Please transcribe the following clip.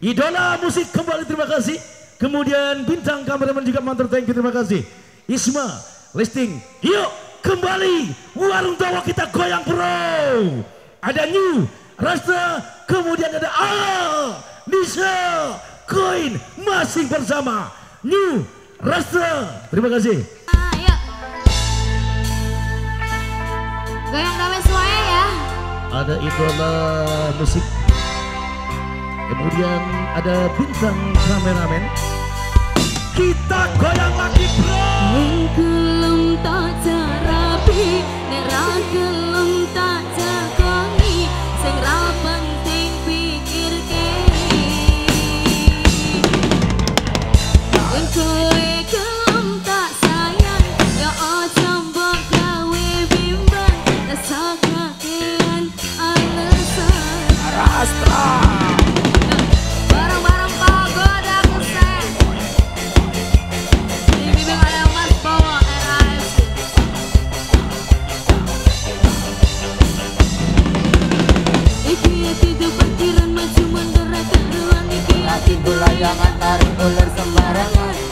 Idola musik kembali terima kasih. Kemudian bintang kameraman juga mantar thank you terima kasih. Isma, listing. Yuk kembali warung tawa kita goyang bro. Ada New, Rasta, kemudian ada Al, Nisa, Koin masih bersama New Rasta. Terima kasih. Ayo. Goyang rame semuanya ya. Ada idola musik. Kemudian ada bintang kameramen. Kita goyang lagi bro. Gelem hati tuh pikiran maju mundur akan ruang iki hati tuh layangan tarik ular sembarangan